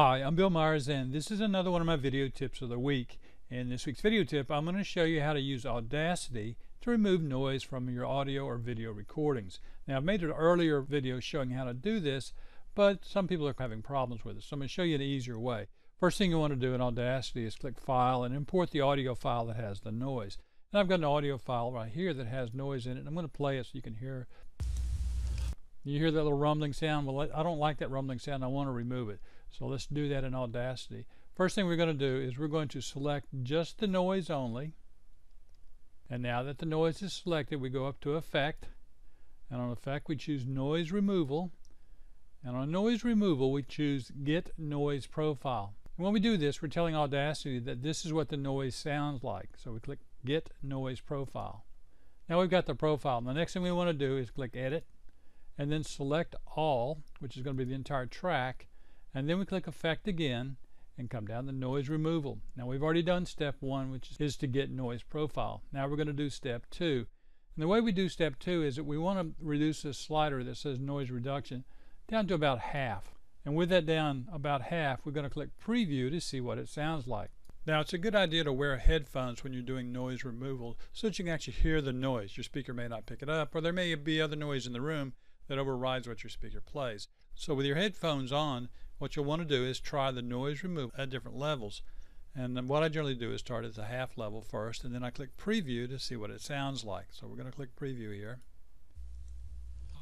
Hi, I'm Bill Myers and this is another one of my video tips of the week. In this week's video tip, I'm going to show you how to use Audacity to remove noise from your audio or video recordings. Now I've made an earlier video showing how to do this, but some people are having problems with it, so I'm going to show you an easier way. First thing you want to do in Audacity is click File and import the audio file that has the noise. And I've got an audio file right here that has noise in it. I'm going to play it so you can hear you hear that little rumbling sound? Well, I don't like that rumbling sound. I want to remove it. So let's do that in Audacity. First thing we're going to do is we're going to select just the noise only. And now that the noise is selected, we go up to Effect. And on Effect, we choose Noise Removal. And on Noise Removal, we choose Get Noise Profile. And when we do this, we're telling Audacity that this is what the noise sounds like. So we click Get Noise Profile. Now we've got the profile. The next thing we want to do is click Edit and then select all, which is going to be the entire track, and then we click Effect again and come down to Noise Removal. Now we've already done step one, which is to get noise profile. Now we're going to do step two. And the way we do step two is that we want to reduce this slider that says noise reduction down to about half. And with that down about half, we're going to click Preview to see what it sounds like. Now it's a good idea to wear headphones when you're doing noise removal so that you can actually hear the noise. Your speaker may not pick it up or there may be other noise in the room that overrides what your speaker plays. So with your headphones on, what you'll want to do is try the noise removal at different levels. And what I generally do is start at the half level first, and then I click preview to see what it sounds like. So we're going to click preview here.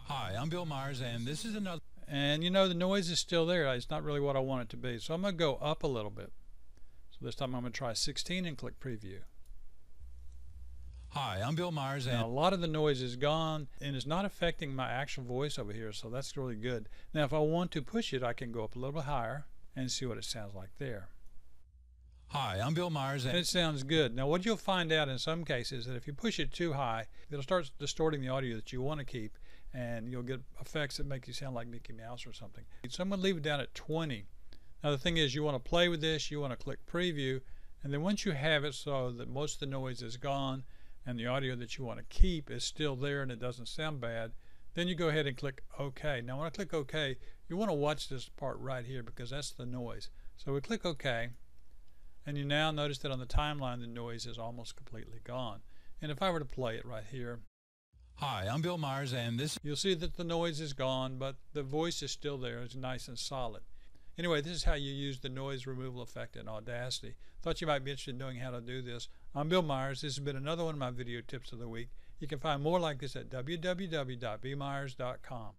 Hi, I'm Bill Myers, and this is another. And you know, the noise is still there. It's not really what I want it to be. So I'm going to go up a little bit. So this time I'm going to try 16 and click preview. Hi, I'm Bill Myers. And now, a lot of the noise is gone and it's not affecting my actual voice over here, so that's really good. Now, if I want to push it, I can go up a little bit higher and see what it sounds like there. Hi, I'm Bill Myers. And it sounds good. Now, what you'll find out in some cases that if you push it too high, it'll start distorting the audio that you want to keep, and you'll get effects that make you sound like Mickey Mouse or something. So I'm going to leave it down at 20. Now, the thing is, you want to play with this, you want to click preview, and then once you have it so that most of the noise is gone, and the audio that you want to keep is still there and it doesn't sound bad, then you go ahead and click OK. Now when I click OK, you want to watch this part right here because that's the noise. So we click OK, and you now notice that on the timeline the noise is almost completely gone. And if I were to play it right here, Hi, I'm Bill Myers and this You'll see that the noise is gone, but the voice is still there. It's nice and solid. Anyway, this is how you use the noise removal effect in Audacity. Thought you might be interested in knowing how to do this. I'm Bill Myers. This has been another one of my video tips of the week. You can find more like this at www.bmyers.com.